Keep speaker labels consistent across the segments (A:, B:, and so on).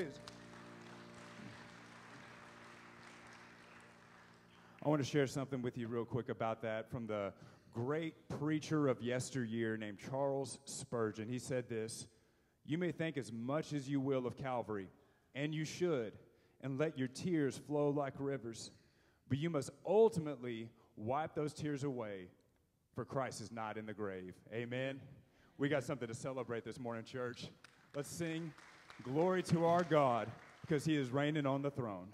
A: praise. I want to share something with you real quick about that from the great preacher of yesteryear named Charles Spurgeon. He said this You may think as much as you will of Calvary, and you should, and let your tears flow like rivers, but you must ultimately wipe those tears away, for Christ is not in the grave. Amen. We got something to celebrate this morning, church. Let's sing glory to our God because he is reigning on the throne.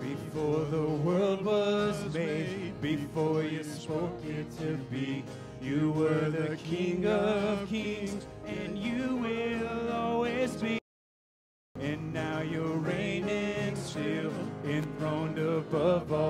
A: Before the world was made, before you spoke it to be, you were the King of kings, and you will always be. Above all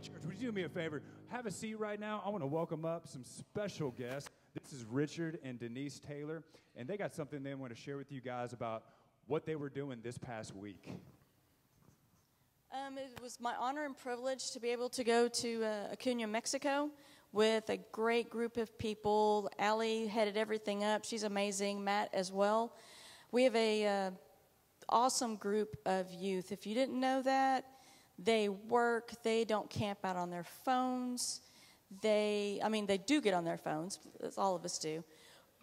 A: church, would you do me a favor? Have a seat right now. I want to welcome up some special guests. This is Richard and Denise Taylor, and they got something they want to share with you guys about what they were doing this past week.
B: Um, it was my honor and privilege to be able to go to uh, Acuna, Mexico with a great group of people. Allie headed everything up. She's amazing. Matt as well. We have a uh, awesome group of youth. If you didn't know that, they work. They don't camp out on their phones. They, I mean, they do get on their phones. As all of us do,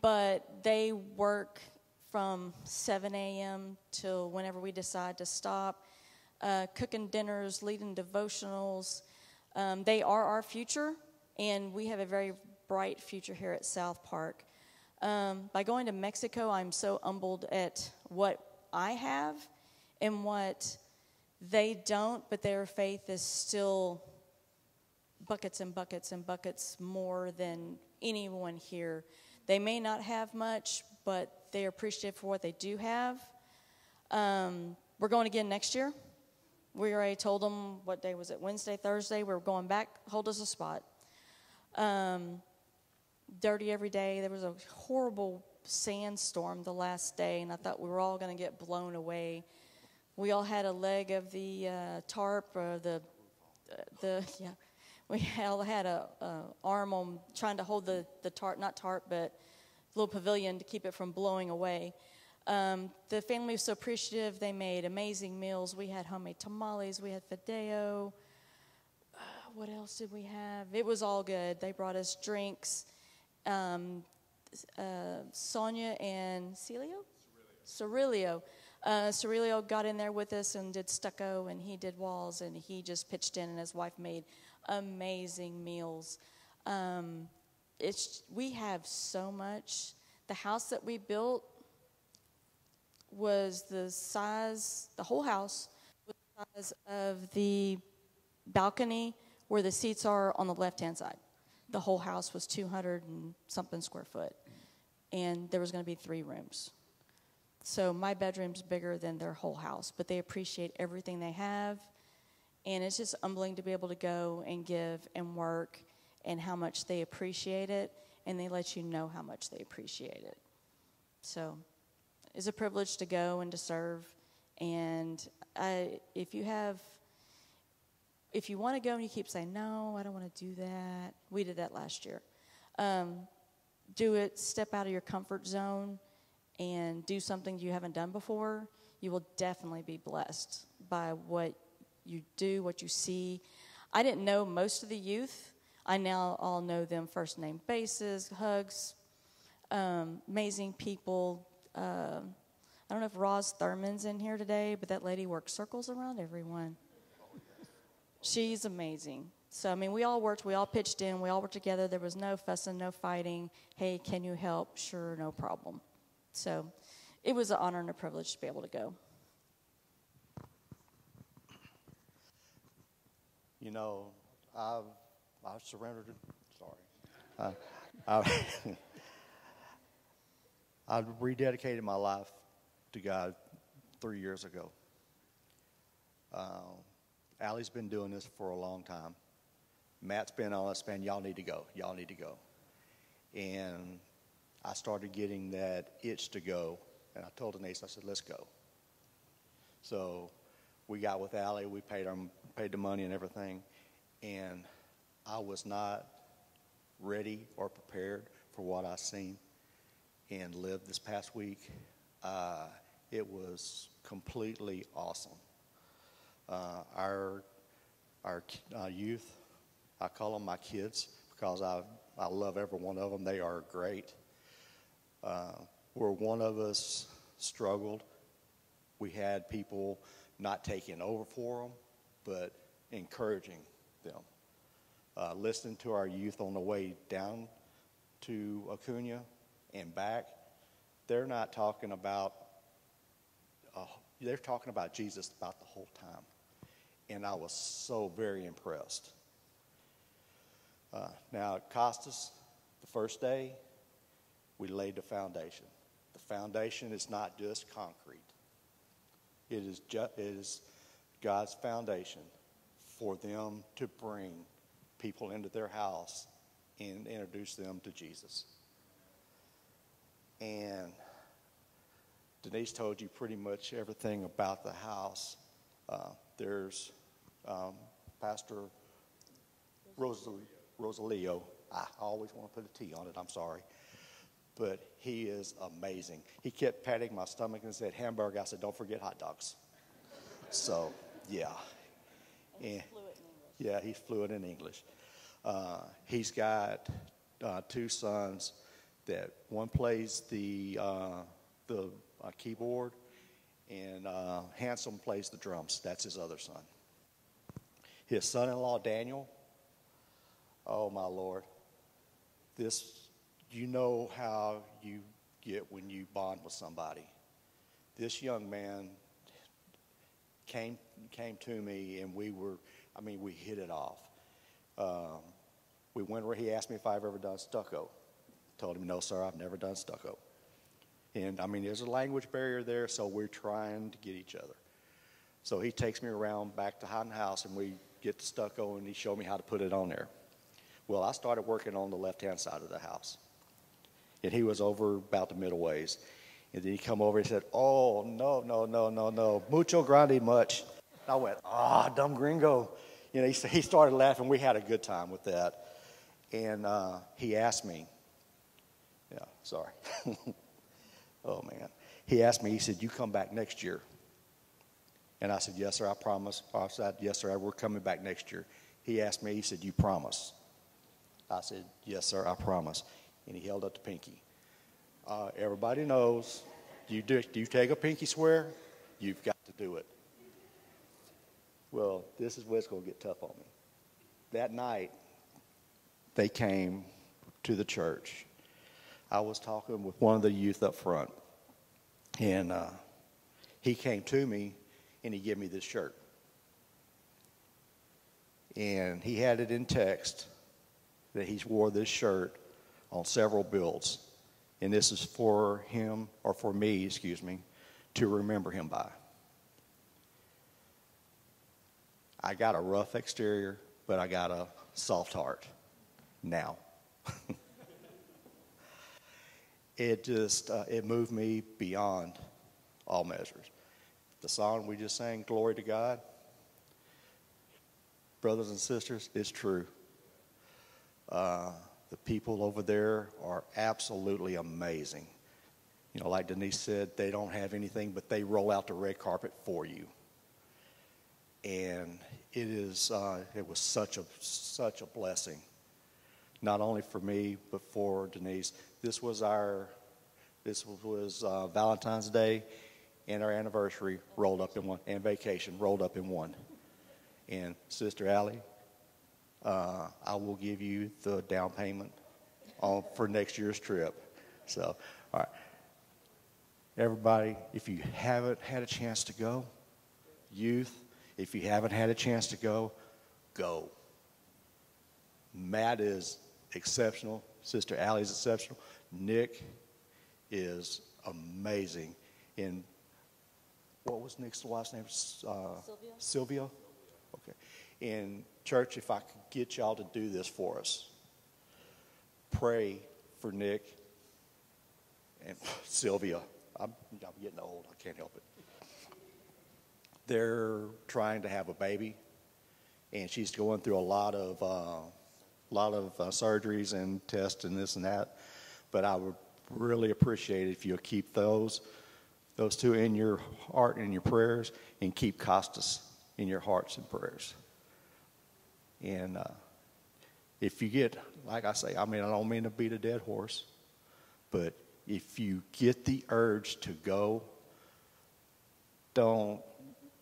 B: but they work from 7 a.m. till whenever we decide to stop uh, cooking dinners, leading devotionals. Um, they are our future, and we have a very bright future here at South Park. Um, by going to Mexico, I'm so humbled at what I have and what they don't, but their faith is still buckets and buckets and buckets more than anyone here. They may not have much, but they are appreciative for what they do have. Um, we're going again next year. We already told them what day was it? Wednesday, Thursday. We're going back. Hold us a spot. Um, dirty every day. There was a horrible sandstorm the last day, and I thought we were all going to get blown away. We all had a leg of the uh, tarp or the the yeah. we all had a, a arm on trying to hold the, the tarp, not tarp, but little pavilion to keep it from blowing away. Um, the family was so appreciative. They made amazing meals. We had homemade tamales. We had fideo. Uh, what else did we have? It was all good. They brought us drinks. Um, uh, Sonia and Celio? Cirilio. Uh, got in there with us and did stucco, and he did walls, and he just pitched in, and his wife made amazing meals. Um, it's we have so much. The house that we built was the size, the whole house was the size of the balcony where the seats are on the left hand side. The whole house was 200 and something square foot, and there was going to be three rooms. So my bedroom's bigger than their whole house, but they appreciate everything they have. And it's just humbling to be able to go and give and work and how much they appreciate it, and they let you know how much they appreciate it. So it's a privilege to go and to serve. And I, if you have, if you want to go and you keep saying, no, I don't want to do that, we did that last year. Um, do it, step out of your comfort zone and do something you haven't done before. You will definitely be blessed by what you do, what you see. I didn't know most of the youth. I now all know them first name basis, hugs, um, amazing people. Uh, I don't know if Roz Thurman's in here today, but that lady works circles around everyone. She's amazing. So, I mean, we all worked, we all pitched in, we all worked together. There was no fussing, no fighting. Hey, can you help? Sure, no problem. So, it was an honor and a privilege to be able to go.
C: You know, I've, I've surrendered, sorry. Uh, I, I rededicated my life to God three years ago. Uh, Allie's been doing this for a long time. Matt's been on us, man, y'all need to go. Y'all need to go. And I started getting that itch to go. And I told Denise, I said, let's go. So we got with Allie, we paid, our, paid the money and everything. And I was not ready or prepared for what I seen and lived this past week. Uh, it was completely awesome. Uh, our our uh, youth, I call them my kids because I I love every one of them. They are great. Uh, where one of us struggled, we had people not taking over for them, but encouraging them. Uh, listening to our youth on the way down to Acuna and back, they're not talking about, uh, they're talking about Jesus about the whole time. And I was so very impressed. Uh, now, at Costas, the first day, we laid the foundation. The foundation is not just concrete. It is, ju- it is God's foundation for them to bring people into their house and introduce them to Jesus. And Denise told you pretty much everything about the house. Uh, there's um, Pastor Rosalio. Rosalio. I always want to put a T on it, I'm sorry. But he is amazing. He kept patting my stomach and said, Hamburger. I said, don't forget hot dogs. So, yeah. And, yeah, he's fluent in English. Uh, he's got uh, two sons that one plays the uh, the uh, keyboard, and uh, Handsome plays the drums. That's his other son. His son-in-law Daniel. Oh my Lord, this you know how you get when you bond with somebody. This young man came came to me, and we were. I mean, we hit it off. Um, we went where he asked me if I've ever done stucco. Told him, no, sir, I've never done stucco. And I mean, there's a language barrier there, so we're trying to get each other. So he takes me around back to Houghton House, and we get the stucco, and he showed me how to put it on there. Well, I started working on the left-hand side of the house, and he was over about the middle ways. And then he come over and said, "Oh no, no, no, no, no, mucho grande much." I went, "Ah, oh, dumb gringo." you know, he, he started laughing. We had a good time with that. And uh, he asked me, yeah, sorry. oh, man. He asked me, he said, You come back next year. And I said, Yes, sir, I promise. I said, Yes, sir, we're coming back next year. He asked me, he said, You promise? I said, Yes, sir, I promise. And he held up the pinky. Uh, everybody knows, you do, do you take a pinky swear? You've got to do it. Well, this is where it's going to get tough on me. That night, they came to the church. I was talking with one of the youth up front, and uh, he came to me and he gave me this shirt. And he had it in text that he wore this shirt on several builds. And this is for him, or for me, excuse me, to remember him by. I got a rough exterior, but I got a soft heart now. it just uh, it moved me beyond all measures. The song we just sang, "Glory to God," brothers and sisters, it's true. Uh, the people over there are absolutely amazing. You know, like Denise said, they don't have anything, but they roll out the red carpet for you and it is uh, it was such a such a blessing, not only for me but for Denise. This was our this was uh, Valentine's Day and our anniversary rolled up in one, and vacation rolled up in one. And Sister Allie, uh, I will give you the down payment on for next year's trip. So, all right, everybody, if you haven't had a chance to go, youth if you haven't had a chance to go, go. Matt is exceptional. Sister Allie is exceptional. Nick is amazing. And what was Nick's last name? Uh, Sylvia. Sylvia? In church, if I could get y'all to do this for us, pray for Nick and Sylvia. I'm, I'm getting old. I can't help it they're trying to have a baby, and she's going through a lot of uh, lot of uh, surgeries and tests and this and that. But I would really appreciate it if you'll keep those those two in your heart and your prayers, and keep Costas in your hearts and prayers. And uh, if you get, like I say, I mean, I don't mean to beat a dead horse, but if you get the urge to go, don't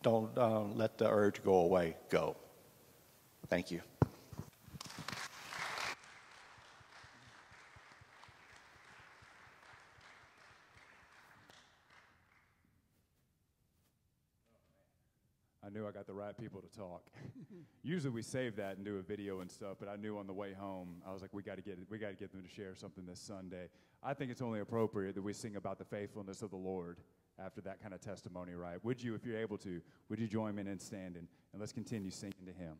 C: don't uh, let the urge go away. Go. Thank you.
D: Got the right people to talk. Usually we save that and do a video and stuff, but I knew on the way home I was like, we got to get. We got to get them to share something this Sunday. I think it's only appropriate that we sing about the faithfulness of the Lord after that kind of testimony, right? Would you, if you're able to, would you join me in standing? And let's continue singing to Him.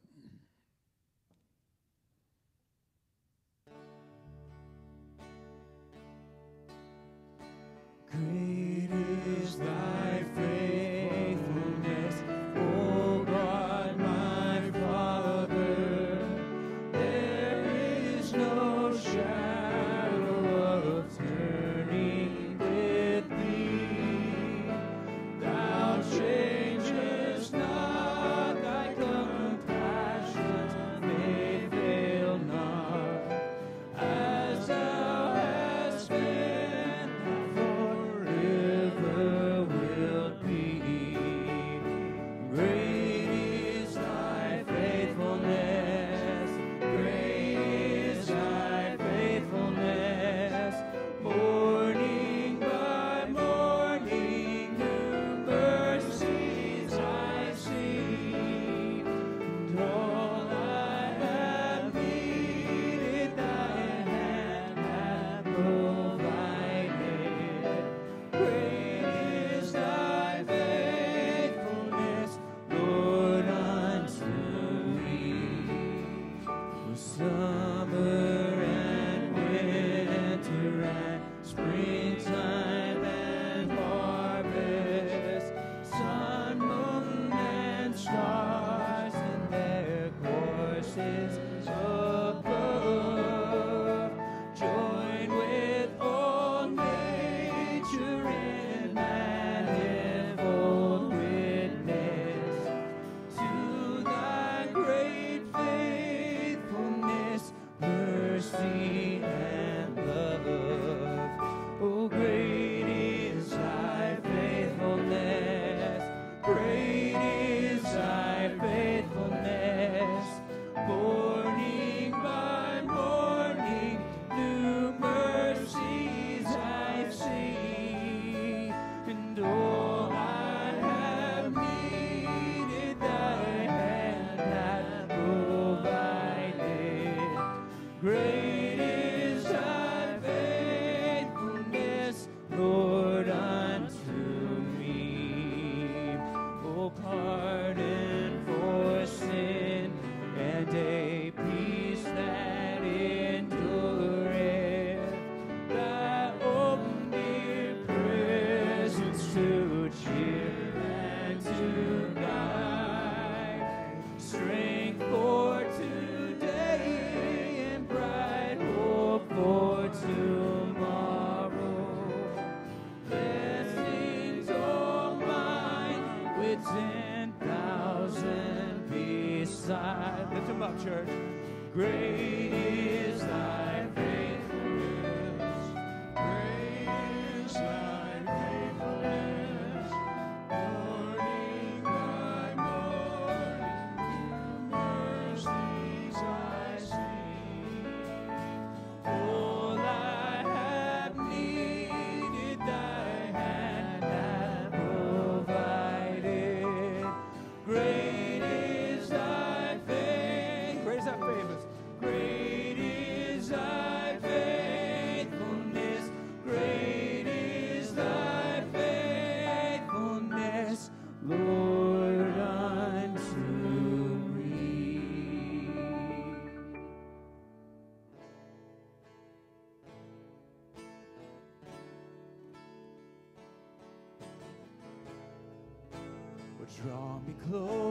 A: Close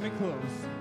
A: Me close.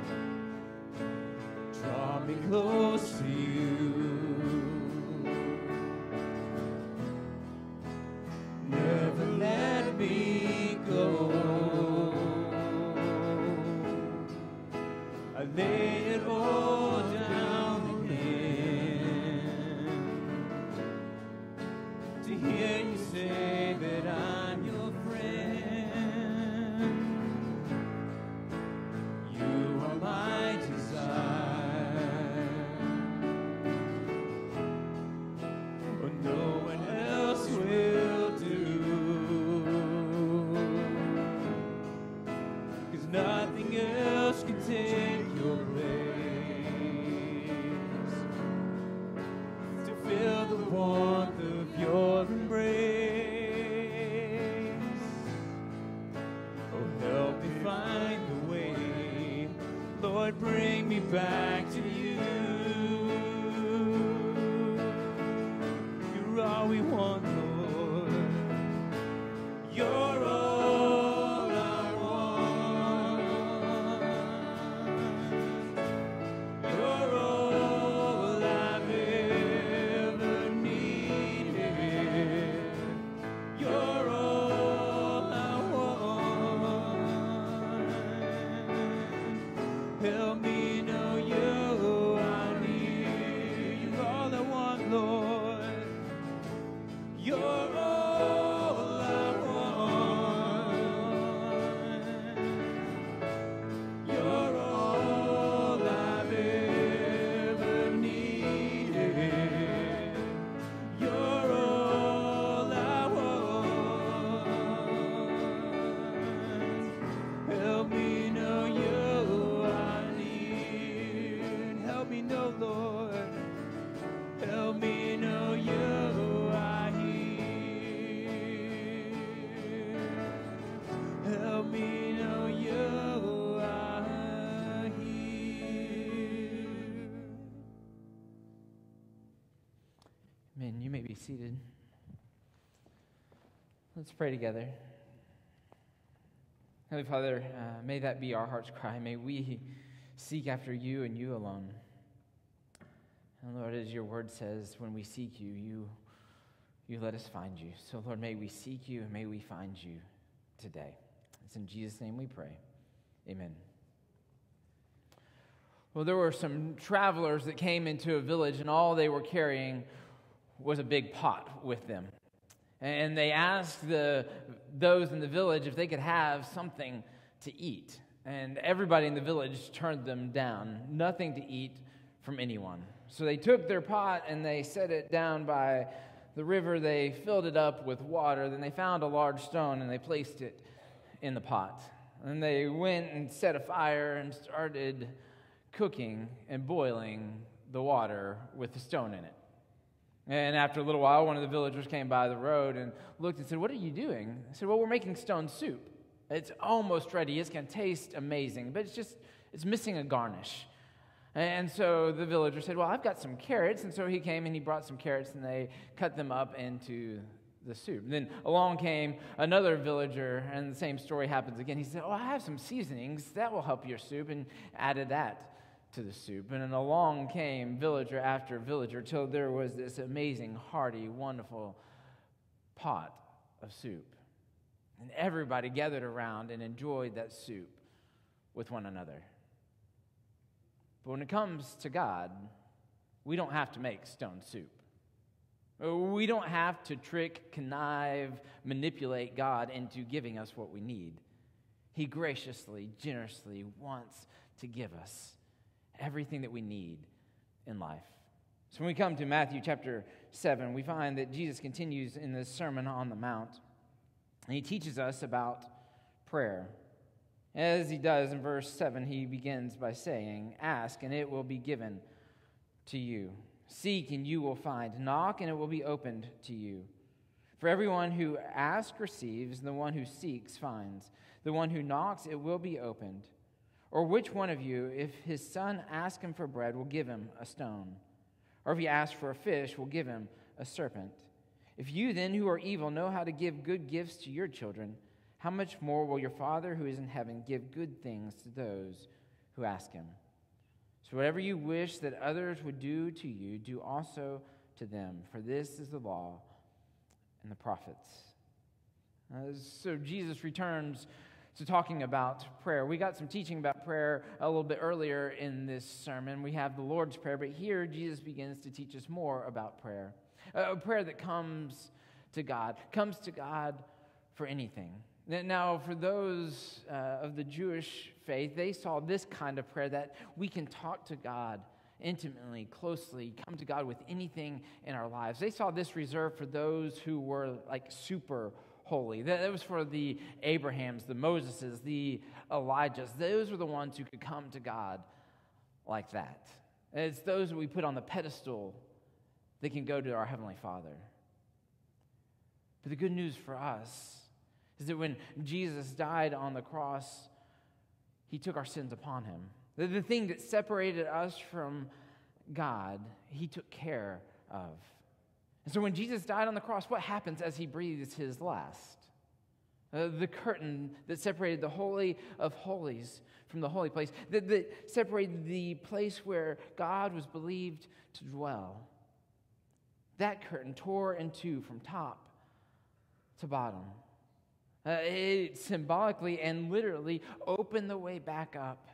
E: Let's pray together. Heavenly Father, uh, may that be our heart's cry. May we seek after you and you alone. And Lord, as your word says, when we seek you, you, you let us find you. So, Lord, may we seek you and may we find you today. It's in Jesus' name we pray. Amen. Well, there were some travelers that came into a village, and all they were carrying was a big pot with them. And they asked the, those in the village if they could have something to eat. And everybody in the village turned them down. Nothing to eat from anyone. So they took their pot and they set it down by the river. They filled it up with water. Then they found a large stone and they placed it in the pot. And they went and set a fire and started cooking and boiling the water with the stone in it. And after a little while, one of the villagers came by the road and looked and said, What are you doing? I said, Well, we're making stone soup. It's almost ready. It's going to taste amazing, but it's just, it's missing a garnish. And so the villager said, Well, I've got some carrots. And so he came and he brought some carrots and they cut them up into the soup. And then along came another villager, and the same story happens again. He said, Oh, I have some seasonings. That will help your soup. And added that to the soup. And along came villager after villager till there was this amazing, hearty, wonderful pot of soup. And everybody gathered around and enjoyed that soup with one another. But when it comes to God, we don't have to make stone soup. We don't have to trick, connive, manipulate God into giving us what we need. He graciously, generously wants to give us everything that we need in life. So when we come to Matthew chapter 7, we find that Jesus continues in this Sermon on the Mount, and he teaches us about prayer. As he does in verse 7, he begins by saying, Ask, and it will be given to you. Seek, and you will find. Knock, and it will be opened to you. For everyone who asks receives, and the one who seeks finds. The one who knocks, it will be opened. Or which one of you, if his son asks him for bread, will give him a stone? Or if he asks for a fish, will give him a serpent? If you then, who are evil, know how to give good gifts to your children, how much more will your Father who is in heaven give good things to those who ask him? So, whatever you wish that others would do to you, do also to them, for this is the law and the prophets. Uh, so, Jesus returns to talking about prayer. We got some teaching about prayer a little bit earlier in this sermon. We have the Lord's Prayer, but here Jesus begins to teach us more about prayer. A prayer that comes to God, comes to God for anything. Now, for those uh, of the Jewish faith, they saw this kind of prayer that we can talk to God intimately, closely, come to God with anything in our lives. They saw this reserved for those who were like super holy. That, was for the Abrahams, the Moseses, the Elijahs. Those were the ones who could come to God like that. And it's those that we put on the pedestal that can go to our Heavenly Father. But the good news for us is that when Jesus died on the cross, he took our sins upon him. The, the thing that separated us from God, he took care of. And so when Jesus died on the cross, what happens as he breathes his last? Uh, the curtain that separated the Holy of Holies from the holy place, that, that separated the place where God was believed to dwell. That curtain tore in two from top to bottom. Uh, it symbolically and literally opened the way back up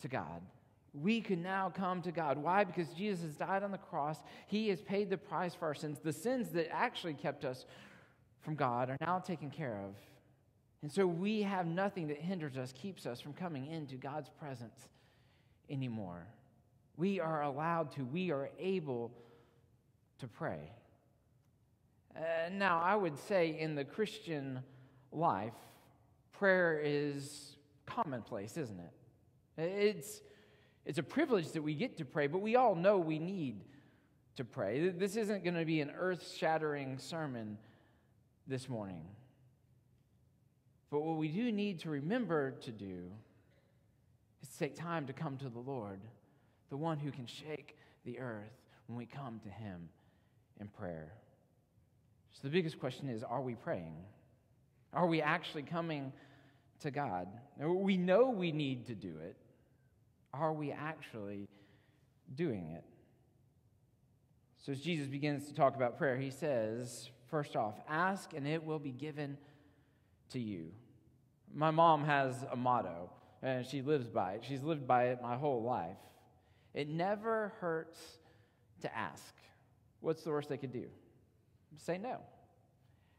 E: to God. We can now come to God. Why? Because Jesus has died on the cross. He has paid the price for our sins. The sins that actually kept us from God are now taken care of. And so we have nothing that hinders us, keeps us from coming into God's presence anymore. We are allowed to, we are able to pray. Uh, now, I would say in the Christian life, prayer is commonplace, isn't it? It's, it's a privilege that we get to pray, but we all know we need to pray. This isn't going to be an earth shattering sermon this morning. But what we do need to remember to do is to take time to come to the Lord, the one who can shake the earth when we come to Him in prayer. So the biggest question is are we praying? Are we actually coming to God? We know we need to do it. Are we actually doing it? So as Jesus begins to talk about prayer, he says, first off, ask and it will be given to you. My mom has a motto, and she lives by it. She's lived by it my whole life. It never hurts to ask. What's the worst they could do? Say no.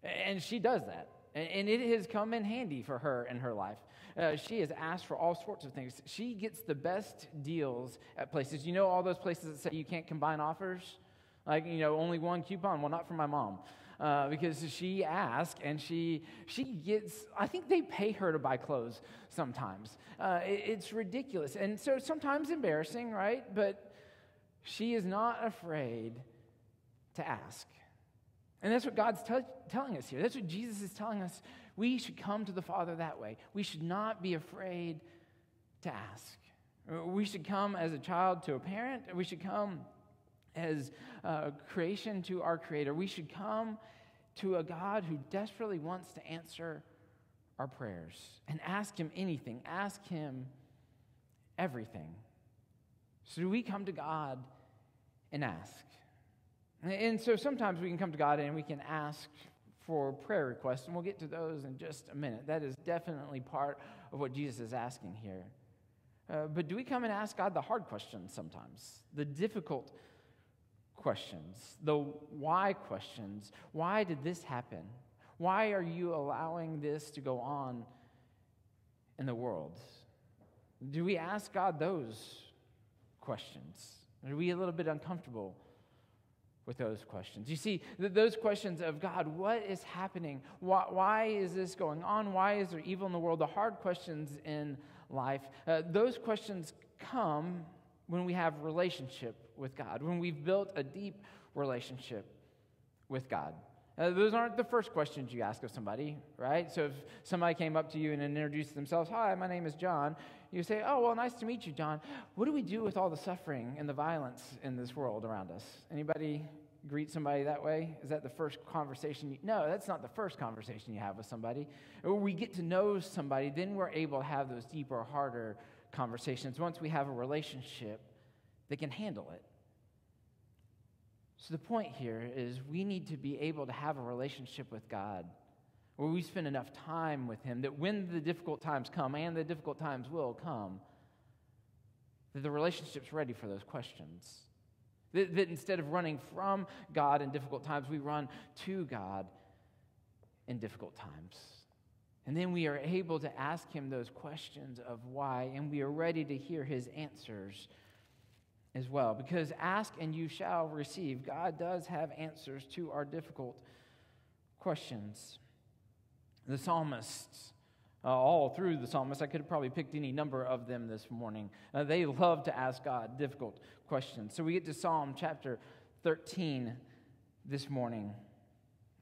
E: And she does that. And it has come in handy for her in her life. Uh, she has asked for all sorts of things. She gets the best deals at places. You know, all those places that say you can't combine offers? Like, you know, only one coupon? Well, not for my mom. Uh, because she asks and she, she gets, I think they pay her to buy clothes sometimes. Uh, it, it's ridiculous. And so sometimes embarrassing, right? But she is not afraid to ask. And that's what God's t- telling us here. That's what Jesus is telling us. We should come to the Father that way. We should not be afraid to ask. We should come as a child to a parent. We should come as a creation to our Creator. We should come to a God who desperately wants to answer our prayers and ask Him anything, ask Him everything. So, do we come to God and ask? And so sometimes we can come to God and we can ask for prayer requests, and we'll get to those in just a minute. That is definitely part of what Jesus is asking here. Uh, but do we come and ask God the hard questions sometimes, the difficult questions, the why questions? Why did this happen? Why are you allowing this to go on in the world? Do we ask God those questions? Are we a little bit uncomfortable with those questions. You see, th- those questions of God, what is happening? Why, why, is this going on? Why is there evil in the world? The hard questions in life, uh, those questions come when we have relationship with God, when we've built a deep relationship with God. Uh, those aren't the first questions you ask of somebody, right? So if somebody came up to you and introduced themselves, Hi, my name is John, you say, Oh, well, nice to meet you, John. What do we do with all the suffering and the violence in this world around us? Anybody greet somebody that way? Is that the first conversation? You, no, that's not the first conversation you have with somebody. When we get to know somebody, then we're able to have those deeper, harder conversations once we have a relationship that can handle it. So, the point here is we need to be able to have a relationship with God where we spend enough time with Him that when the difficult times come, and the difficult times will come, that the relationship's ready for those questions. That, that instead of running from God in difficult times, we run to God in difficult times. And then we are able to ask Him those questions of why, and we are ready to hear His answers as well. Because ask and you shall receive. God does have answers to our difficult questions. The psalmists, uh, all through the psalmists, I could have probably picked any number of them this morning. Uh, they love to ask God difficult questions. So we get to Psalm chapter 13 this morning.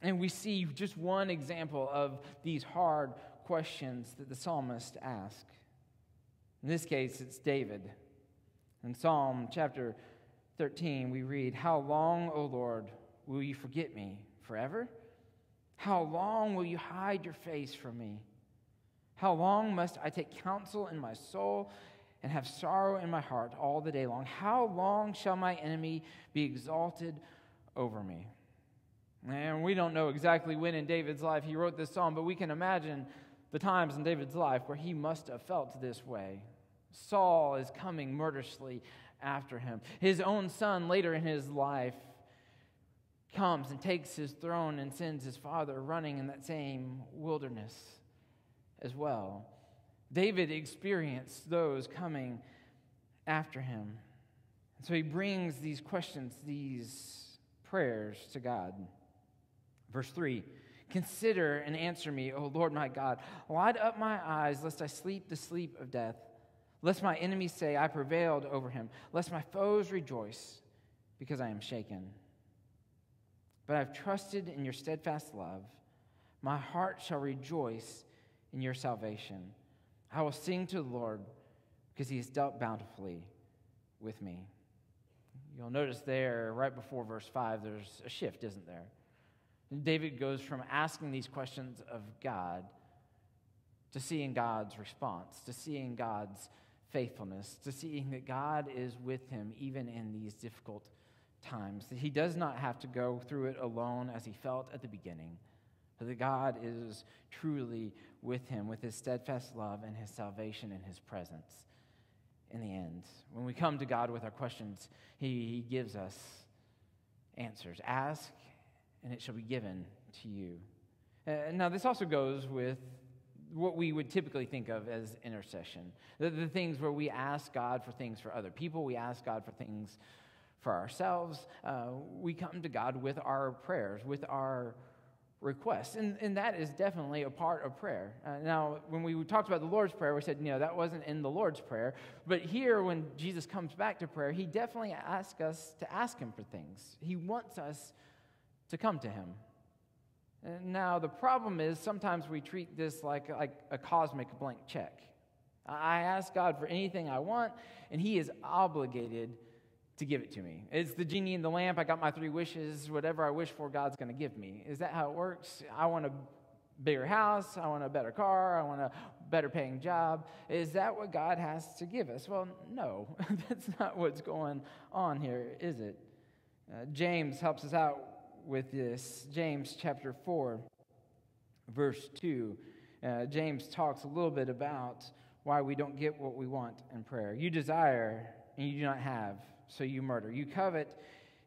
E: And we see just one example of these hard questions that the psalmist ask. In this case, it's David. In Psalm chapter 13, we read, How long, O Lord, will you forget me? Forever? How long will you hide your face from me? How long must I take counsel in my soul and have sorrow in my heart all the day long? How long shall my enemy be exalted over me? And we don't know exactly when in David's life he wrote this psalm, but we can imagine the times in David's life where he must have felt this way Saul is coming murderously after him. His own son, later in his life, comes and takes his throne and sends his father running in that same wilderness as well. David experienced those coming after him. And so he brings these questions, these prayers to God. Verse 3 Consider and answer me, O Lord my God. Light up my eyes, lest I sleep the sleep of death. Lest my enemies say, I prevailed over him. Lest my foes rejoice, because I am shaken. But I've trusted in your steadfast love. My heart shall rejoice in your salvation. I will sing to the Lord, because he has dealt bountifully with me. You'll notice there, right before verse 5, there's a shift, isn't there? David goes from asking these questions of God to seeing God's response, to seeing God's faithfulness, to seeing that God is with him even in these difficult times, that he does not have to go through it alone as he felt at the beginning, but that God is truly with him with his steadfast love and his salvation and his presence in the end. When we come to God with our questions, he, gives us answers. Ask, and it shall be given to you. Uh, now, this also goes with what we would typically think of as intercession the, the, things where we ask God for things for other people, we ask God for things for ourselves. Uh, we come to God with our prayers, with our requests. And, and that is definitely a part of prayer. Uh, now, when we talked about the Lord's Prayer, we said, you know, that wasn't in the Lord's Prayer. But here, when Jesus comes back to prayer, he definitely asks us to ask him for things. He wants us to come to him. And now, the problem is sometimes we treat this like, like a cosmic blank check. I ask God for anything I want, and he is obligated to give it to me. It's the genie in the lamp. I got my three wishes. Whatever I wish for, God's going to give me. Is that how it works? I want a bigger house. I want a better car. I want a better paying job. Is that what God has to give us? Well, no, that's not what's going on here, is it? Uh, James helps us out with this. James chapter 4, verse 2. Uh, James talks a little bit about why we don't get what we want in prayer. You desire and you do not have so you murder. You covet,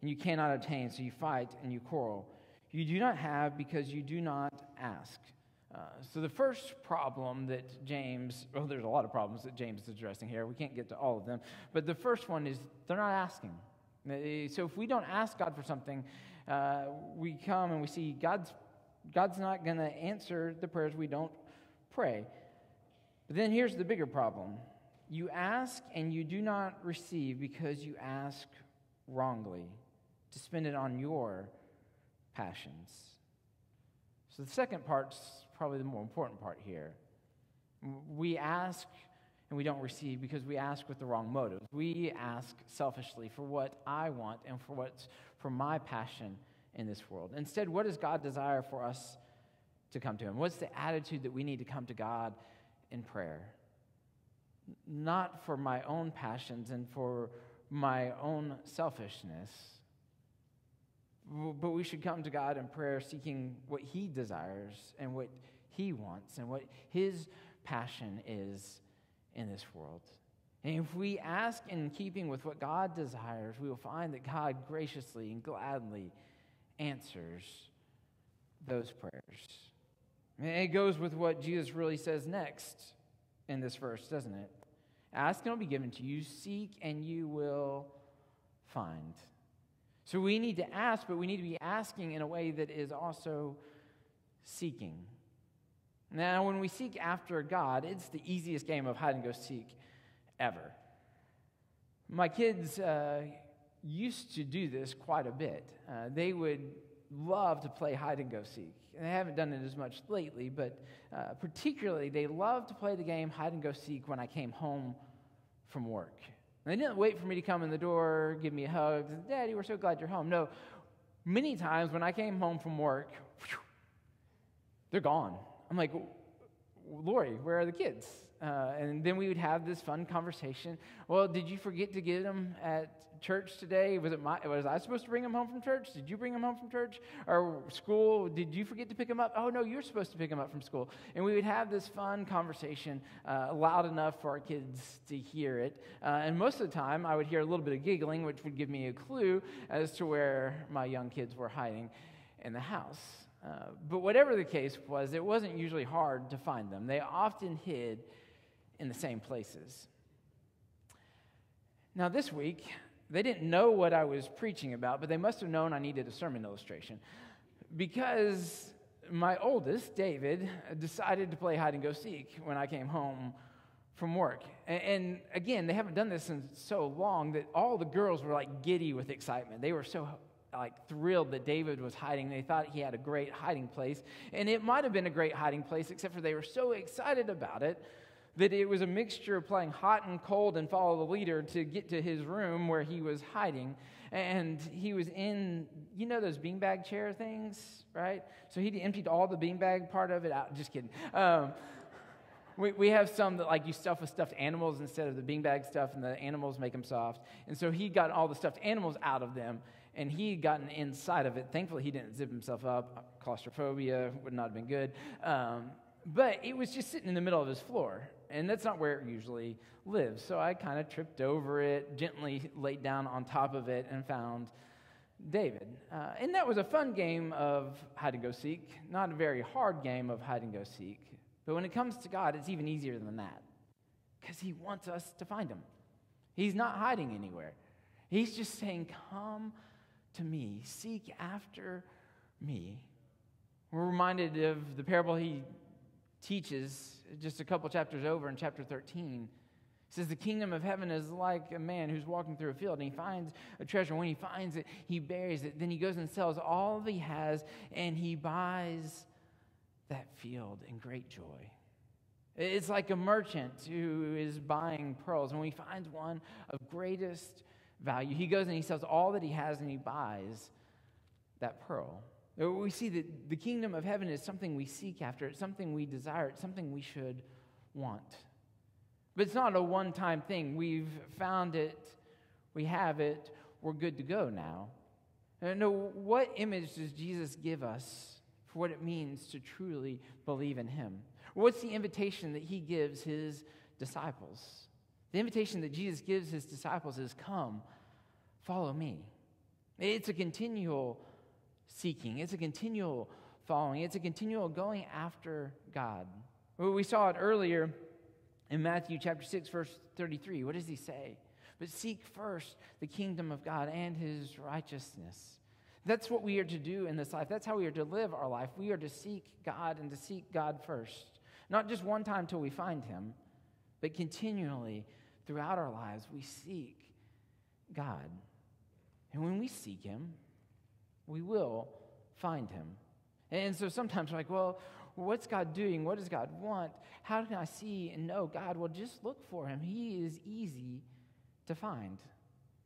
E: and you cannot obtain, so you fight and you quarrel. You do not have because you do not ask. Uh, so, the first problem that James, well, there's a lot of problems that James is addressing here. We can't get to all of them. But the first one is they're not asking. So, if we don't ask God for something, uh, we come and we see God's, God's not going to answer the prayers we don't pray. But then here's the bigger problem you ask and you do not receive because you ask wrongly to spend it on your passions. So the second part's probably the more important part here. We ask and we don't receive because we ask with the wrong motives. We ask selfishly for what I want and for what's for my passion in this world. Instead, what does God desire for us to come to Him? What's the attitude that we need to come to God in prayer? not for my own passions and for my own selfishness, but we should come to God in prayer seeking what He desires and what He wants and what His passion is in this world. And if we ask in keeping with what God desires, we will find that God graciously and gladly answers those prayers. And it goes with what Jesus really says next in this verse, doesn't it? Ask and it'll be given to you. Seek and you will find. So we need to ask, but we need to be asking in a way that is also seeking. Now, when we seek after God, it's the easiest game of hide and go seek ever. My kids uh, used to do this quite a bit. Uh, they would love to play hide and go seek. And they haven't done it as much lately, but uh, particularly they loved to play the game hide and go seek when I came home from work. They didn't wait for me to come in the door, give me a hug, say, Daddy, we're so glad you're home. No, many times when I came home from work, whew, they're gone. I'm like, Lori, where are the kids? Uh, and then we would have this fun conversation. Well, did you forget to get them at church today? Was it my, was I supposed to bring them home from church? Did you bring them home from church or school? Did you forget to pick them up? Oh no, you're supposed to pick them up from school. And we would have this fun conversation, uh, loud enough for our kids to hear it. Uh, and most of the time, I would hear a little bit of giggling, which would give me a clue as to where my young kids were hiding in the house. Uh, but whatever the case was, it wasn't usually hard to find them. They often hid in the same places. Now, this week, they didn't know what I was preaching about, but they must have known I needed a sermon illustration because my oldest, David, decided to play hide and go seek when I came home from work. And, again, they haven't done this in so long that all the girls were like giddy with excitement. They were so like thrilled that David was hiding. They thought he had a great hiding place. And it might have been a great hiding place, except for they were so excited about it that it was a mixture of playing hot and cold and follow the leader to get to his room where he was hiding. And he was in, you know, those beanbag chair things, right? So he emptied all the beanbag part of it out. Just kidding. Um, we, we have some that like you stuff with stuffed animals instead of the beanbag stuff, and the animals make them soft. And so he got all the stuffed animals out of them, and he had gotten inside of it. Thankfully, he didn't zip himself up. Claustrophobia would not have been good. Um, but it was just sitting in the middle of his floor and that's not where it usually lives. So I kind of tripped over it, gently laid down on top of it, and found David. Uh, and that was a fun game of hide and go seek, not a very hard game of hide and go seek. But when it comes to God, it's even easier than that because He wants us to find Him. He's not hiding anywhere, He's just saying, Come to me, seek after me. We're reminded of the parable He teaches just a couple chapters over in chapter 13. It says, The kingdom of heaven is like a man who's walking through a field and he finds a treasure. When he finds it, he buries it. Then he goes and sells all he has and he buys that field in great joy. It's like a merchant who is buying pearls. And when he finds one of greatest value, he goes and he sells all that he has and he buys that pearl. We see that the kingdom of heaven is something we seek after, it's something we desire, it's something we should want. But it's not a one time thing. We've found it, we have it, we're good to go now. Uh, no, what image does Jesus give us for what it means to truly believe in Him? What's the invitation that He gives His disciples? The invitation that Jesus gives His disciples is come, follow me. It's a continual seeking, it's a continual following, it's a continual going after God. We saw it earlier in Matthew chapter 6, verse 33. What does he say? But seek first the kingdom of God and his righteousness. That's what we are to do in this life. That's how we are to live our life. We are to seek God and to seek God first. Not just one time till we find him, but continually throughout our lives, we seek God. And when we seek him, we will find him. And so sometimes we're like, well, what's God doing? What does God want? How can I see and know God? Well, just look for him. He is easy to find.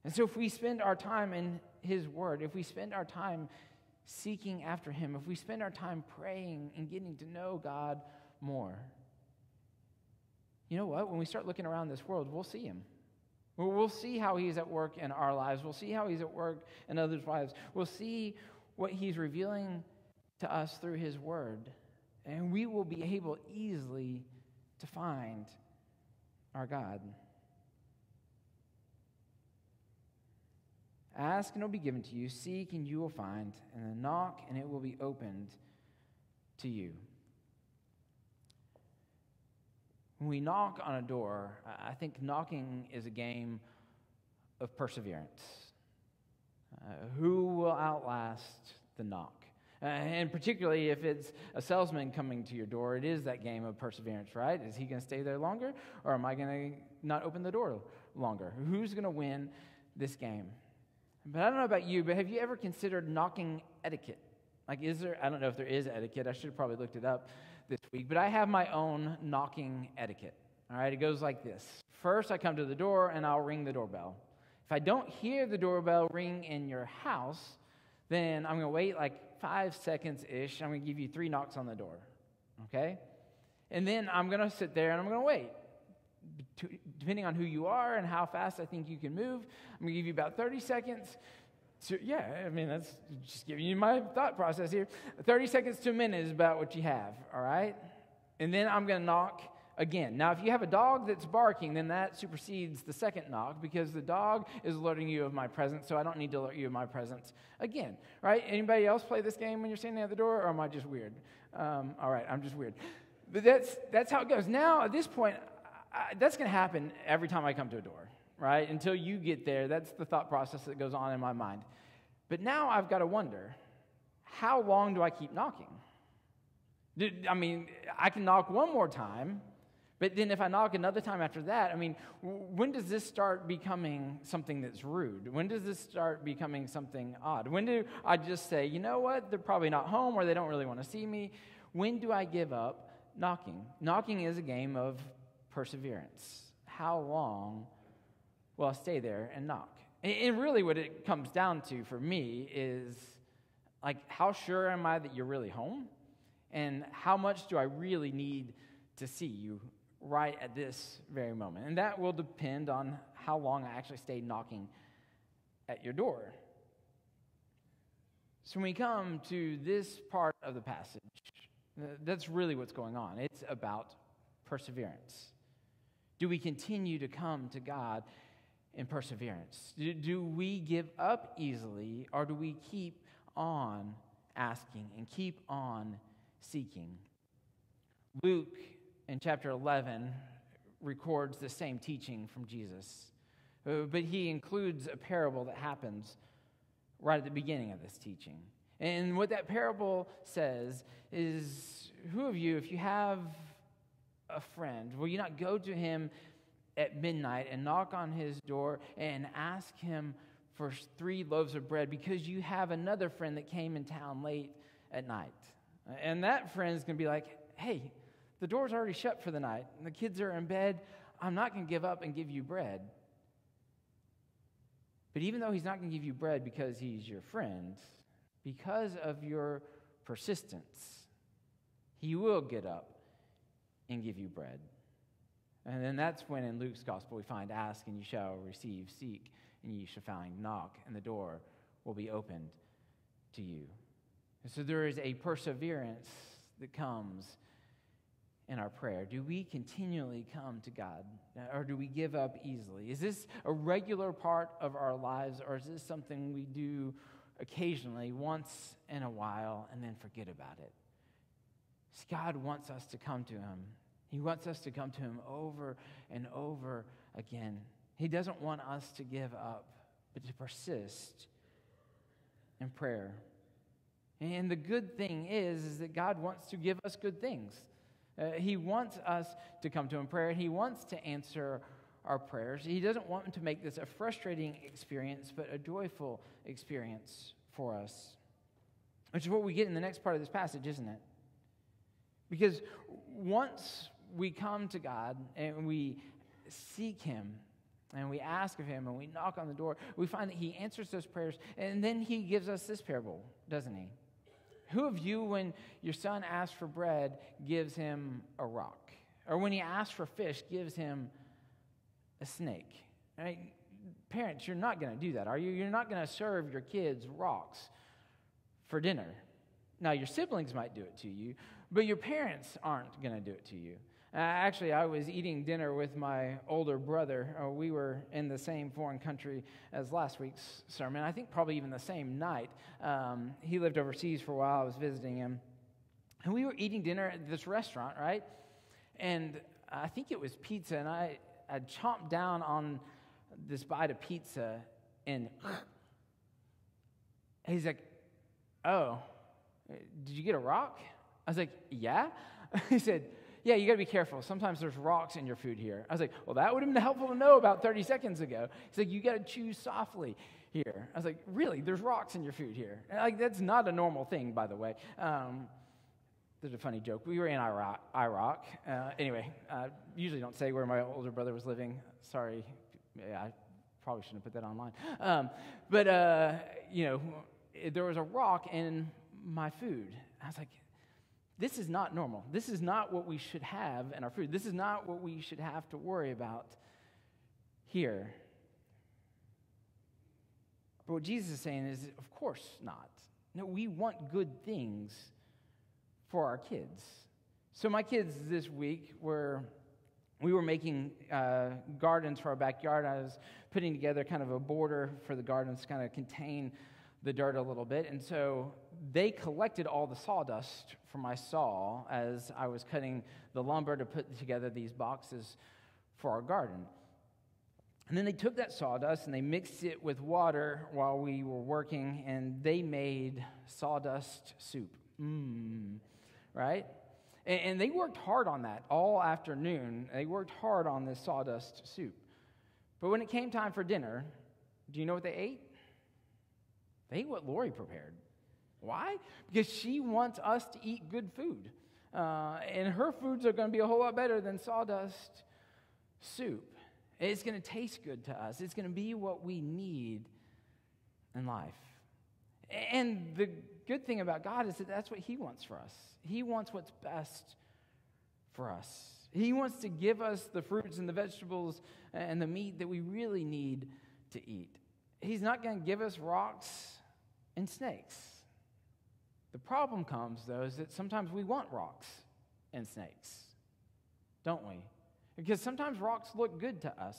E: And so if we spend our time in his word, if we spend our time seeking after him, if we spend our time praying and getting to know God more, you know what? When we start looking around this world, we'll see him. We'll see how he's at work in our lives. We'll see how he's at work in others' lives. We'll see what he's revealing to us through his word. And we will be able easily to find our God. Ask and it will be given to you. Seek and you will find. And knock and it will be opened to you. When we knock on a door, I think knocking is a game of perseverance. Uh, who will outlast the knock? Uh, and particularly if it's a salesman coming to your door, it is that game of perseverance, right? Is he going to stay there longer or am I going to not open the door longer? Who's going to win this game? But I don't know about you, but have you ever considered knocking etiquette? Like, is there, I don't know if there is etiquette. I should have probably looked it up week, but I have my own knocking etiquette. All right, it goes like this First, I come to the door and I'll ring the doorbell. If I don't hear the doorbell ring in your house, then I'm going to wait like five seconds ish. I'm going to give you three knocks on the door. Okay? And then I'm going to sit there and I'm going to wait. depending on who you are and how fast I think you can move, I'm going to give you about 30 seconds. To, yeah, I mean, that's just giving you my thought process here. 30 seconds to a minute is about what you have, all right? And then I'm going to knock again. Now, if you have a dog that's barking, then that supersedes the second knock because the dog is alerting you of my presence, so I don't need to alert you of my presence again, right? Anybody else play this game when you're standing at the door, or am I just weird? Um, all right, I'm just weird. But that's, that's how it goes. Now, at this point, I, that's going to happen every time I come to a door, right? Until you get there, that's the thought process that goes on in my mind. But now I've got to wonder how long do I keep knocking? I mean, I can knock one more time, but then if I knock another time after that, I mean, when does this start becoming something that's rude? When does this start becoming something odd? When do I just say, you know what, they're probably not home or they don't really want to see me? When do I give up knocking? Knocking is a game of perseverance. How long will I stay there and knock? And really, what it comes down to for me is like, how sure am I that you're really home? And how much do I really need to see you right at this very moment. And that will depend on how long I actually stayed knocking at your door. So when we come to this part of the passage, that's really what's going on. It's about perseverance. Do we continue to come to God in perseverance? Do, do we give up easily, or do we keep on asking and keep on seeking? Luke in chapter 11 records the same teaching from Jesus, uh, but he includes a parable that happens right at the beginning of this teaching. And what that parable says is who of you, if you have a friend, will you not go to him at midnight and knock on his door and ask him for three loaves of bread because you have another friend that came in town late at night? And that friend is going to be like, hey, the door's already shut for the night, and the kids are in bed. I'm not going to give up and give you bread. But even though he's not going to give you bread because he's your friend, because of your persistence, he will get up and give you bread. And then that's when in Luke's gospel we find ask and you shall receive, seek and you shall find, knock and the door will be opened to you. And so there is a perseverance that comes in our prayer? Do we continually come to God or do we give up easily? Is this a regular part of our lives or is this something we do occasionally, once in a while, and then forget about it? God wants us to come to Him. He wants us to come to Him over and over again. He doesn't want us to give up, but to persist in prayer. And the good thing is, is that God wants to give us good things. Uh, he wants us to come to Him in prayer, and He wants to answer our prayers. He doesn't want to make this a frustrating experience, but a joyful experience for us. Which is what we get in the next part of this passage, isn't it? Because once we come to God and we seek Him and we ask of Him and we knock on the door, we find that He answers those prayers and then He gives us this parable, doesn't He? Who of you, when your son asks for bread, gives him a rock? Or when he asks for fish, gives him a snake? Right? Parents, you're not going to do that, are you? You're not going to serve your kids rocks for dinner. Now, your siblings might do it to you, but your parents aren't going to do it to you. Uh, actually, I was eating dinner with my older brother. Uh, we were in the same foreign country as last week's sermon. I think probably even the same night. Um, he lived overseas for a while. I was visiting him. And we were eating dinner at this restaurant, right? And I think it was pizza. And I, I chomped down on this bite of pizza. And he's like, Oh, did you get a rock? I was like, Yeah. he said, yeah, you got to be careful. Sometimes there's rocks in your food here. I was like, well, that would have been helpful to know about 30 seconds ago. He's like, you got to chew softly here. I was like, really? There's rocks in your food here. And like, that's not a normal thing, by the way. Um, there's a funny joke. We were in Iraq. Iraq. Uh, anyway, I usually don't say where my older brother was living. Sorry. Yeah, I probably shouldn't have put that online. Um, but, uh, you know, there was a rock in my food. I was like, this is not normal. This is not what we should have in our food. This is not what we should have to worry about here. But what Jesus is saying is, of course not. No, we want good things for our kids. So, my kids this week were, we were making uh, gardens for our backyard. I was putting together kind of a border for the gardens to kind of contain the dirt a little bit. And so they collected all the sawdust from my saw as I was cutting the lumber to put together these boxes for our garden. And then they took that sawdust and they mixed it with water while we were working, and they made sawdust soup. Mmm, right? And, and they worked hard on that all afternoon. They worked hard on this sawdust soup. But when it came time for dinner, do you know what they ate? They ate what Lori prepared. Why? Because she wants us to eat good food. Uh, and her foods are going to be a whole lot better than sawdust soup. It's going to taste good to us, it's going to be what we need in life. And the good thing about God is that that's what He wants for us. He wants what's best for us. He wants to give us the fruits and the vegetables and the meat that we really need to eat. He's not going to give us rocks and snakes. The problem comes, though, is that sometimes we want rocks and snakes, don't we? Because sometimes rocks look good to us.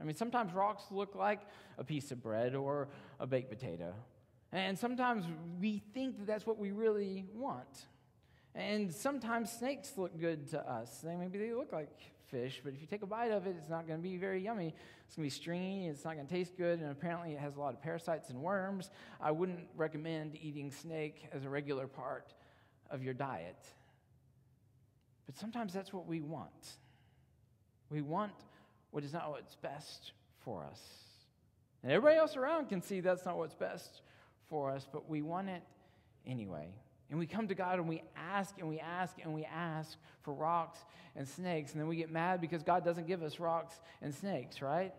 E: I mean, sometimes rocks look like a piece of bread or a baked potato. And sometimes we think that that's what we really want. And sometimes snakes look good to us. They, maybe they look like fish, but if you take a bite of it, it's not going to be very yummy. It's going to be stringy, it's not going to taste good, and apparently it has a lot of parasites and worms. I wouldn't recommend eating snake as a regular part of your diet. But sometimes that's what we want. We want what is not what's best for us. And everybody else around can see that's not what's best for us, but we want it anyway. And we come to God and we ask and we ask and we ask for rocks and snakes. And then we get mad because God doesn't give us rocks and snakes, right?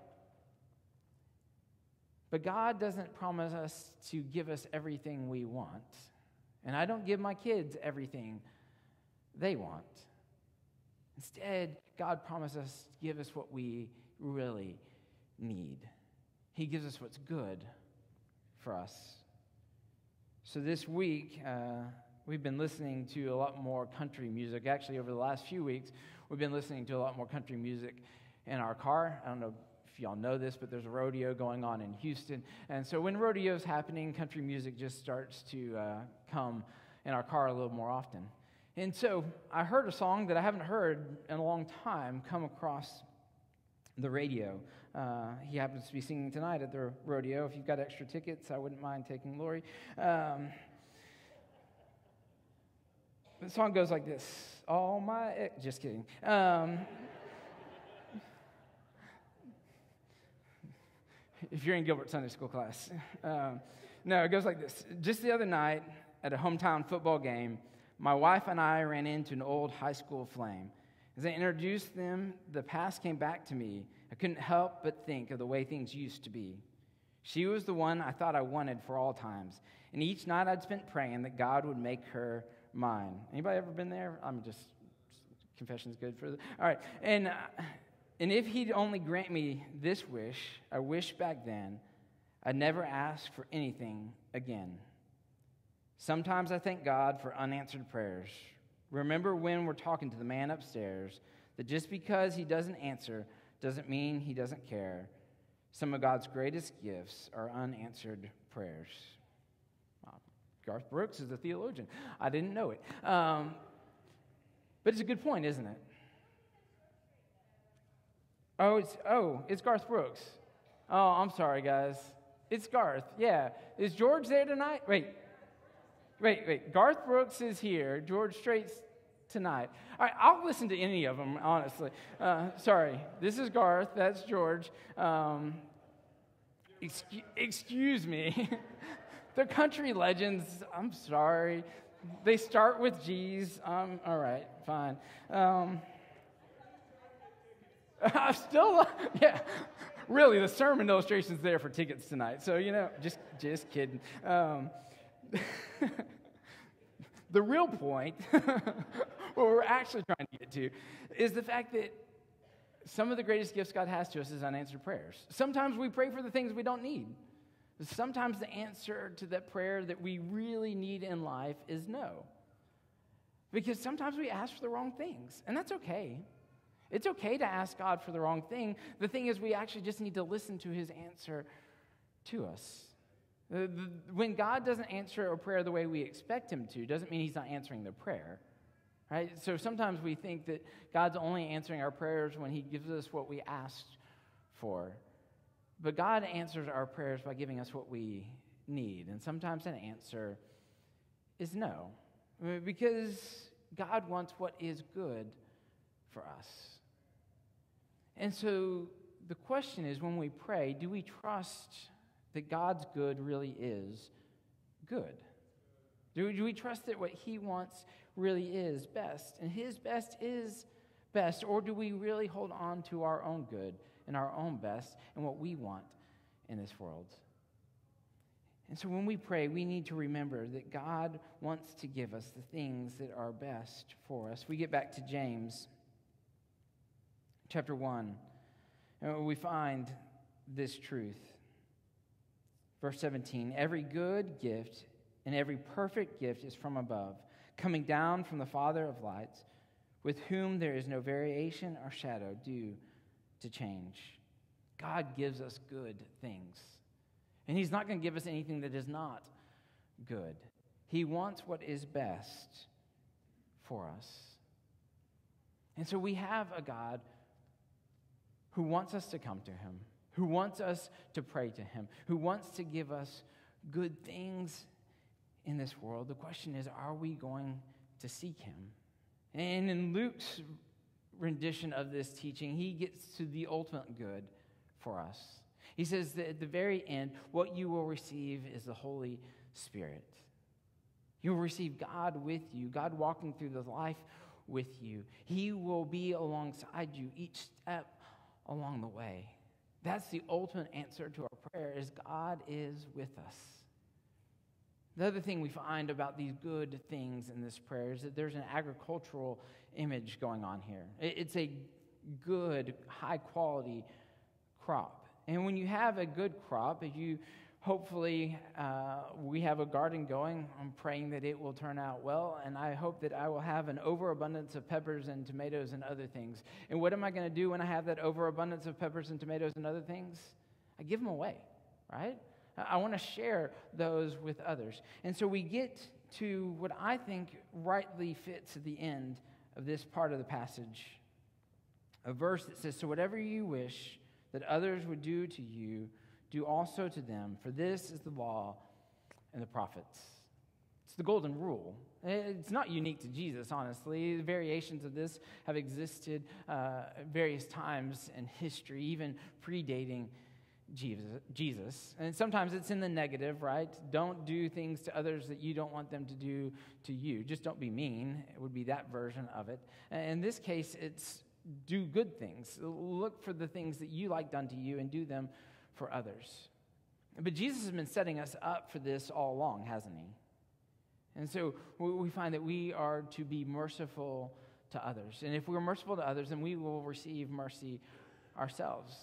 E: But God doesn't promise us to give us everything we want. And I don't give my kids everything they want. Instead, God promises us to give us what we really need. He gives us what's good for us. So this week, uh, we've been listening to a lot more country music. Actually, over the last few weeks, we've been listening to a lot more country music in our car. I don't know if y'all know this, but there's a rodeo going on in Houston. And so when rodeo's happening, country music just starts to uh, come in our car a little more often. And so I heard a song that I haven't heard in a long time come across the radio. Uh, he happens to be singing tonight at the rodeo. If you've got extra tickets, I wouldn't mind taking Lori. Um, the song goes like this All my. Just kidding. Um, if you're in Gilbert Sunday School class. Um, no, it goes like this. Just the other night at a hometown football game, my wife and I ran into an old high school flame. As I introduced them, the past came back to me. I couldn't help but think of the way things used to be. She was the one I thought I wanted for all times. And each night I'd spent praying that God would make her mine. Anybody ever been there? I'm just, confession's good for the, all right. And, uh, and if he'd only grant me this wish, I wish back then, I'd never ask for anything again. Sometimes I thank God for unanswered prayers. Remember when we're talking to the man upstairs that just because he doesn't answer doesn't mean he doesn't care. Some of God's greatest gifts are unanswered prayers. Garth Brooks is a theologian. I didn't know it. Um, but it's a good point, isn't it? Oh, it's oh, it's Garth Brooks. Oh, I'm sorry, guys. It's Garth. Yeah. Is George there tonight? Wait. Wait, wait. Garth Brooks is here. George Strait's tonight. All right, I'll listen to any of them, honestly. Uh, sorry. This is Garth. That's George. Um, excuse, excuse me. They're country legends. I'm sorry. They start with G's. Um, all right, fine. Um, I'm still, yeah. Really, the sermon illustration's there for tickets tonight. So you know, just just kidding. Um, The real point, what we're actually trying to get to, is the fact that some of the greatest gifts God has to us is unanswered prayers. Sometimes we pray for the things we don't need. Sometimes the answer to that prayer that we really need in life is no. Because sometimes we ask for the wrong things, and that's okay. It's okay to ask God for the wrong thing. The thing is, we actually just need to listen to his answer to us. When God doesn't answer a prayer the way we expect him to, doesn't mean he's not answering the prayer. Right? So sometimes we think that God's only answering our prayers when he gives us what we asked for. But God answers our prayers by giving us what we need. And sometimes an answer is no. Because God wants what is good for us. And so the question is when we pray, do we trust that God's good really is good? Do, do we trust that what He wants really is best? And His best is best? Or do we really hold on to our own good and our own best and what we want in this world? And so when we pray, we need to remember that God wants to give us the things that are best for us. We get back to James chapter 1, and we find this truth. Verse 17 Every good gift and every perfect gift is from above, coming down from the Father of lights, with whom there is no variation or shadow due to change. God gives us good things. And He's not going to give us anything that is not good. He wants what is best for us. And so we have a God who wants us to come to Him, who wants us to pray to Him, who wants to give us good things in this world. The question is are we going to seek Him? And in Luke's rendition of this teaching, he gets to the ultimate good for us. He says that at the very end, what you will receive is the Holy Spirit. You will receive God with you, God walking through the life with you. He will be alongside you each step along the way. That's the ultimate answer to our prayer is God is with us. The other thing we find about these good things in this prayer is that there's an agricultural image going on here. It's a good, high quality crop. And when you have a good crop, you hopefully uh, we have a garden going. I'm praying that it will turn out well, and I hope that I will have an overabundance of peppers and tomatoes and other things. And what am I going to do when I have that overabundance of peppers and tomatoes and other things? I give them away, right? I want to share those with others. And so we get to what I think rightly fits the end of this part of the passage a verse that says, So whatever you wish that others would do to you, do also to them, for this is the law and the prophets. It's the golden rule. It's not unique to Jesus, honestly. Variations of this have existed uh, various times in history, even predating Jesus. And sometimes it's in the negative, right? Don't do things to others that you don't want them to do to you. Just don't be mean. It would be that version of it. In this case, it's do good things. Look for the things that you like done to you and do them for others. But Jesus has been setting us up for this all along, hasn't he? And so we find that we are to be merciful to others. And if we're merciful to others, then we will receive mercy ourselves.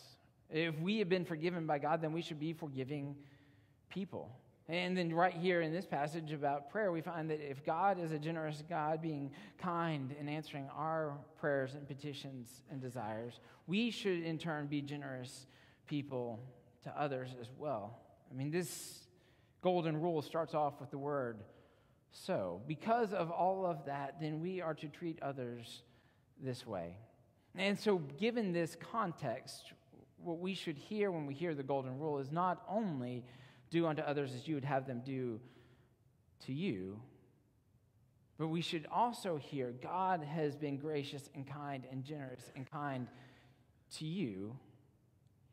E: If we have been forgiven by God, then we should be forgiving people. And then, right here in this passage about prayer, we find that if God is a generous God, being kind and answering our prayers and petitions and desires, we should in turn be generous people to others as well. I mean, this golden rule starts off with the word so. Because of all of that, then we are to treat others this way. And so, given this context, what we should hear when we hear the golden rule is not only do unto others as you would have them do to you, but we should also hear God has been gracious and kind and generous and kind to you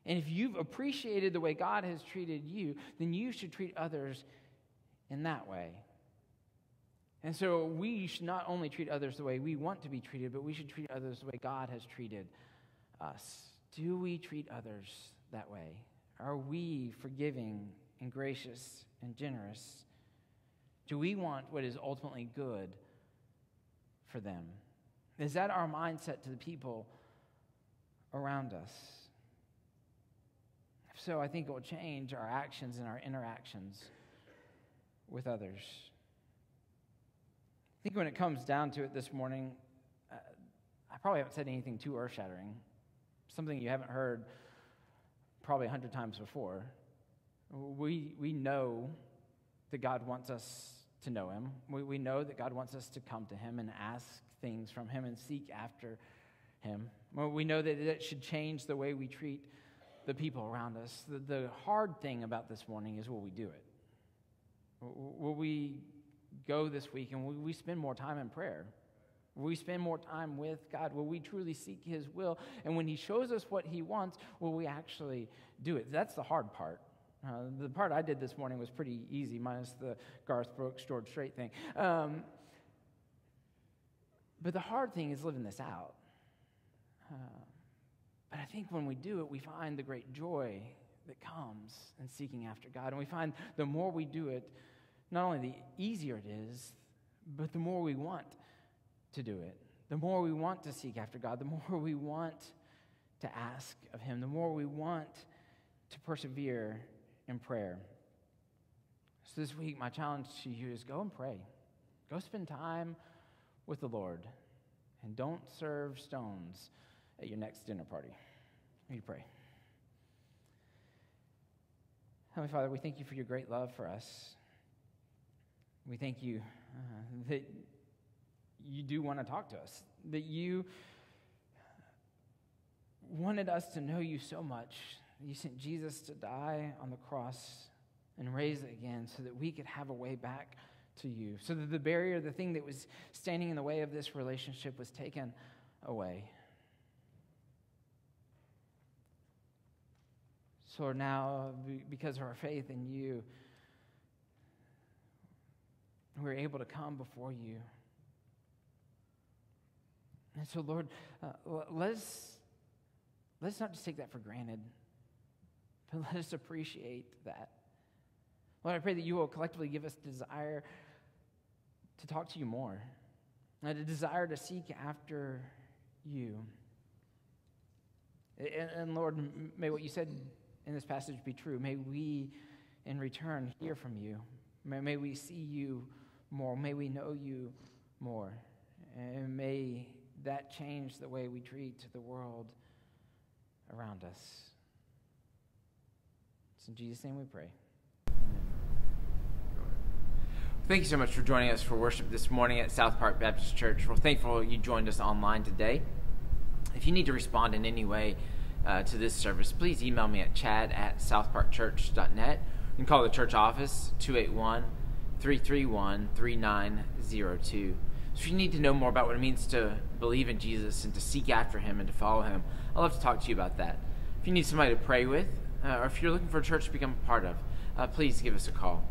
E: and if you've appreciated the way God has treated you, then you should treat others in that way. And so we should not only treat others the way we want to be treated, but we should treat others the way God has treated us. Do we treat others that way? Are we forgiving and gracious and generous Do we want what is ultimately good for them? Is that our mindset to the people around us? If so, I think it will change our actions and our interactions with others. I think when it comes down to it this morning, uh, I probably haven't said anything too earth shattering, something you haven't heard probably a hundred times before. We, we know that God wants us to know Him. We, we know that God wants us to come to Him and ask things from Him and seek after Him. We know that it should change the way we treat the people around us. The, the hard thing about this morning is will we do it? Will we go this week and will we spend more time in prayer? Will we spend more time with God? Will we truly seek His will? And when He shows us what He wants, will we actually do it? That's the hard part. Uh, the part I did this morning was pretty easy, minus the Garth Brooks George Strait thing. Um, but the hard thing is living this out. Uh, but I think when we do it, we find the great joy that comes in seeking after God. And we find the more we do it, not only the easier it is, but the more we want to do it. The more we want to seek after God, the more we want to ask of Him, the more we want to persevere in prayer. So, this week, my challenge to you is go and pray. Go spend time with the Lord. And don't serve stones at your next dinner party. You pray? Heavenly Father, we thank you for your great love for us. We thank you uh, that you do want to talk to us, that you wanted us to know you so much you sent Jesus to die on the cross and raise again so that we could have a way back to you, so that the barrier, the thing that was standing in the way of this relationship, was taken away. So now, because of our faith in you, we're able to come before you. And so, Lord, uh, let's, let's not just take that for granted. But let us appreciate that. Lord, I pray that you will collectively give us desire to talk to you more, and a desire to seek after you. And, and, Lord, may what you said in this passage be true. May we, in return, hear from you. May, may we see you more. May we know you more. And may that change the way we treat the world around us. It's in Jesus' name we pray.
F: Thank you so much for joining us for worship this morning at South Park Baptist Church. We're thankful you joined us online today. If you need to respond in any way uh, to this service, please email me at chad at southparkchurch.net. Can call the church office 281 331 3902. So if you need to know more about what it means to believe in Jesus and to seek after him and to follow him, I'd love to talk to you about that. If you need somebody to pray with, uh, or if you're looking for a church to become a part of, uh, please give us a call.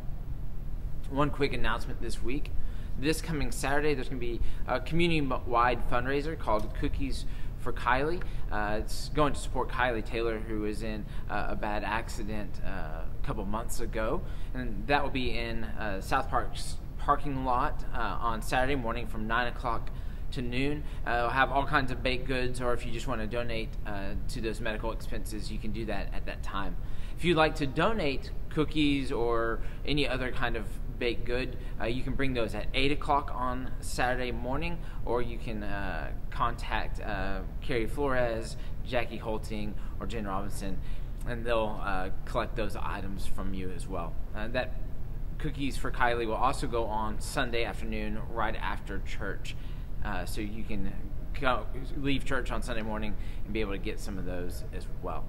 F: One quick announcement this week. This coming Saturday, there's going to be a community wide fundraiser called Cookies for Kylie. Uh, it's going to support Kylie Taylor, who was in uh, a bad accident uh, a couple months ago. And that will be in uh, South Park's parking lot on Saturday morning from 9 o'clock to noon. Uh, have all kinds of baked goods, or if you just want to donate uh, to those medical expenses, you can do that at that time. If you'd like to donate cookies or any other kind of baked good, uh, you can bring those at 8 o'clock on Saturday morning, or you can uh, contact uh, Carrie Flores, Jackie Holting, or Jen Robinson, and they'll uh, collect those items from you as well. That cookies for Kylie will also go on Sunday afternoon right after church uh, so you can go, leave church on Sunday morning and be able to get some of those as well.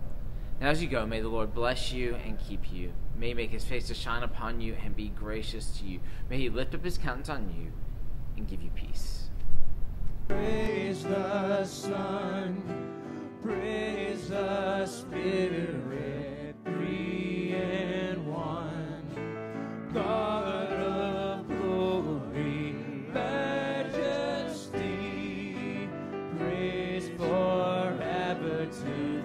F: Now, as you go, may the Lord bless you and keep you. May he make his face to shine upon you and be gracious to you. May he lift up his countenance on you and give you peace.
A: Praise the Son, praise the Spirit, three and one, God to